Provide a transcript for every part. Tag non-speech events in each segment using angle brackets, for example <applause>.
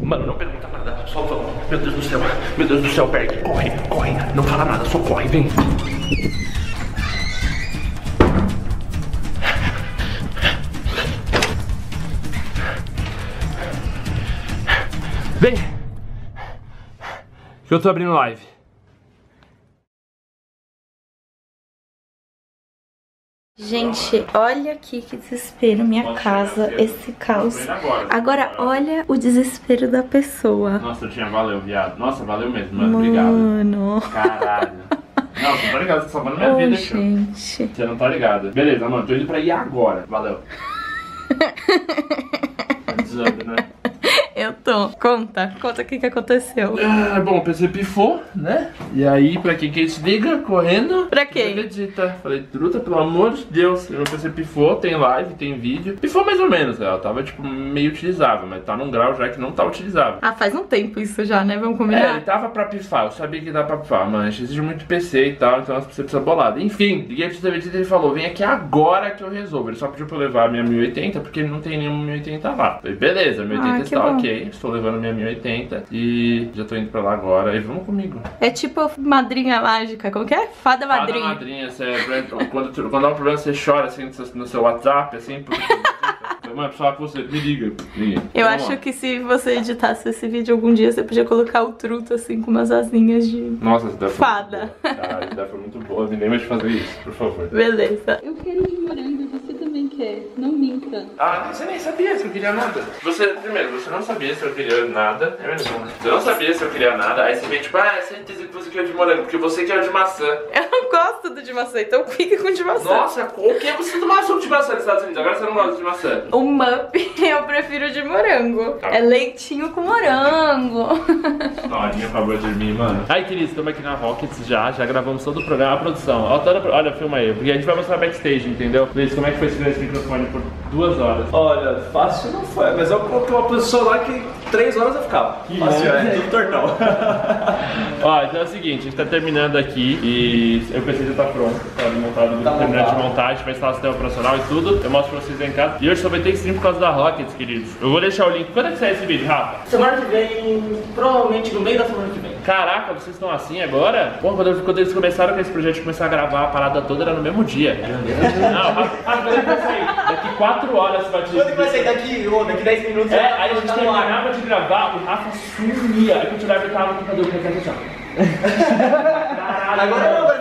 Mano, não pergunta nada, só vamos. Meu Deus do céu, meu Deus do céu, Berg, corre, corre. Não fala nada, só corre, vem. Vem. Que eu tô abrindo live. Gente, olha aqui que desespero, minha casa, esse caos. Agora. Agora, olha o desespero da pessoa. Nossa, tinha valeu, viado. Nossa, valeu mesmo, mano. Obrigado. Mano. Caralho. Não, você não tá ligado, você tá salvando minha Ô, vida, gente. Você não tá ligado. Beleza, mano, tô indo pra ir agora. Valeu. <laughs> Tá desando, né? Eu tô. Conta, conta o que que aconteceu. Ah, bom, o PC pifou, né? E aí, pra quem que desliga, correndo. Pra quem? Acredita. Falei, truta, pelo amor de Deus. Meu PC pifou, tem live, tem vídeo. Pifou mais ou menos, ela tava, tipo, meio utilizável, mas tá num grau já que não tá utilizável. Ah, faz um tempo isso já, né? Vamos É, combinar? ele tava pra pifar, eu sabia que dava pra pifar, mas exige muito PC e tal, então você precisa bolado. Enfim, liguei pro e ele falou, vem aqui agora que eu resolvo. Ele só pediu pra eu levar a minha 1080, porque ele não tem nenhuma 1080 lá. Falei, beleza, 1080 Ah, está bom. Ok, estou levando minha 1080 e já tô indo pra lá agora. E vamos comigo. É tipo madrinha mágica, como que é? Fada Fada madrinha. madrinha, você, quando, tu- quando dá um problema, você chora assim no seu, no seu WhatsApp, assim, porque. Mano, pessoal <laughs> que você me liga. liga. Eu Vamos acho lá. que se você editasse esse vídeo algum dia, você podia colocar o truto assim com umas asinhas de. Nossa, essa ideia foi Fada. muito boa. Ah, essa ideia foi muito boa. Me lembra de fazer isso, por favor. Beleza. Eu quero quer. Não minta. Ah, você nem sabia se eu queria nada. Você, primeiro, você não sabia se eu queria nada. É mesmo? Você não sabia se eu queria nada. Aí você vem tipo, ah, é certeza que você quer de morango, porque você quer o de maçã. <laughs> Eu não gosto do de maçã, então fica com o de maçã. Nossa, o que você tomava suco de maçã nos Estados Unidos? Agora você não gosta de maçã. O mup <laughs> eu prefiro de morango. Tá. É leitinho com morango. <laughs> Historinha pra boa dormir, mano. Ai, queridos, estamos aqui na Rockets já, já gravamos todo o programa, a produção. Toda, olha, filma aí, porque a gente vai mostrar backstage, entendeu? Luiz, como é que foi esse microfone por duas horas? Olha, fácil não foi, mas eu coloquei uma posição lá que três horas eu ficava. Fácil, bom. é, tudo tortão. <laughs> Ó, então é o seguinte, a gente tá terminando aqui e o PC já tá pronto, tá montado, Tá terminando de montado. montar, a gente vai instalar o sistema operacional e tudo. Eu mostro pra vocês aí em casa. E hoje só vai ter stream por causa da Rockets, queridos. Eu vou deixar o link. Quando é que sai esse vídeo, Rafa? Semana que vem, provavelmente no meio da semana que vem. Caraca, vocês estão assim agora? Pô, quando, quando eles começaram com esse projeto de começar a gravar a parada toda, era no mesmo dia. Não, é que vai sair? Daqui quatro horas vai te Quando que vai sair daqui? Ô, daqui 10 minutos? É, aí a gente tá ar. terminava de gravar, o Rafa sumia. Aí quando eu olhava, ele tava no computador, que assim, ó. Caralho. <laughs> Agora não,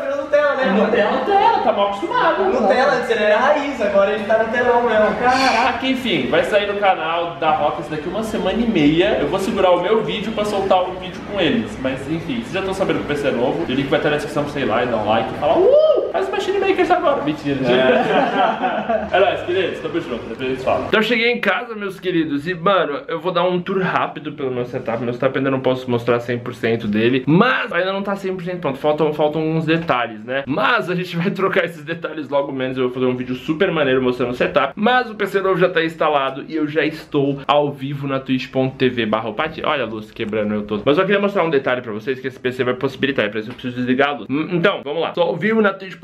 né? Nutella, Nutella, tá mal acostumado. Nutella, antes ele era raiz, agora ele tá no telão mesmo. Caraca, enfim, vai sair no canal da Rockets daqui uma semana e meia. Eu vou segurar o meu vídeo pra soltar o vídeo com eles. Mas enfim, vocês já estão sabendo que o PC é novo. O link vai estar na descrição pra você ir lá e dar um like e falar, uh, faz Machine Makers agora. Mentira, mentira. É <laughs> nóis, queridos, tamo junto, depois a gente fala. Então eu cheguei em casa, meus queridos, e mano, eu vou dar um tour rápido pelo meu setup. Meu setup ainda não posso mostrar 100% dele, mas ainda não tá 100% pronto. Faltam, faltam uns detalhes, né? Mas a gente vai trocar esses detalhes logo menos. Eu vou fazer um vídeo super maneiro mostrando o setup. Mas o PC novo já tá instalado e eu já estou ao vivo na twitch.tv barra. Olha a luz quebrando eu todo. Mas eu queria mostrar um detalhe pra vocês que esse PC vai possibilitar. É pra isso eu preciso desligar a luz. Hum, Então, vamos lá. Tô ao vivo na twitch.tv,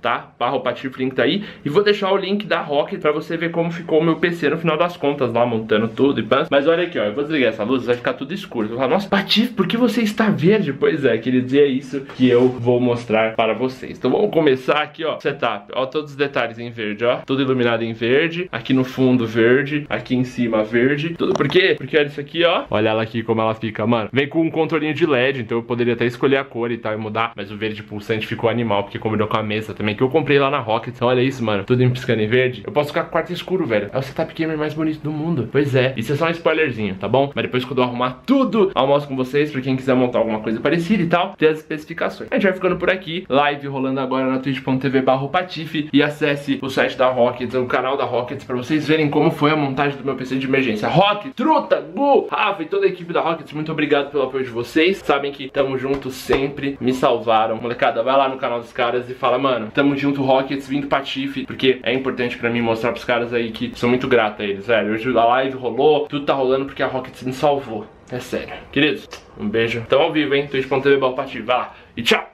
tá? Barra o link tá aí. E vou deixar o link da Rocket pra você ver como ficou o meu PC no final das contas lá, montando tudo e pans. Mas olha aqui, ó. Eu vou desligar essa luz, vai ficar tudo escuro. Falar, nossa, Patife, por que você está verde? Pois é, queridos, e é isso que eu vou mostrar para vocês. Então vamos começar aqui, ó. Setup. Ó, todos os detalhes em verde, ó. Tudo iluminado em verde. Aqui no fundo, verde. Aqui em cima, verde. Tudo por quê? Porque olha isso aqui, ó. Olha ela aqui como ela fica, mano. Vem com um controlinho de LED, então eu poderia até escolher a cor e tal e mudar. Mas o verde pulsante ficou animal, porque combinou com a mesa também, que eu comprei lá na Rocket. Então olha isso, mano. Tudo em piscando em verde. Eu posso ficar com quarto escuro, velho. É o setup gamer mais bonito do mundo. Pois é. Isso é só um spoilerzinho, tá bom? Mas depois quando eu arrumar tudo, mostro com vocês, pra quem quiser montar alguma coisa parecida e tal, ter as especificações. A gente vai ficando por aqui. Live rolando agora na twitch.tv barra Patife e acesse o site da Rockets, o canal da Rockets, pra vocês verem como foi a montagem do meu PC de emergência. Rock, Truta, Gu, Rafa e toda a equipe da Rockets, muito obrigado pelo apoio de vocês. Sabem que tamo junto sempre, me salvaram. Molecada, vai lá no canal dos caras e fala, mano, tamo junto, Rockets, vindo Patife, porque é importante pra mim mostrar pros caras aí que sou muito grato a eles, velho. Hoje a live rolou, tudo tá rolando porque a Rockets me salvou. É sério. Queridos, um beijo. Tamo ao vivo, hein? Twitch.tv. Vai lá e tchau!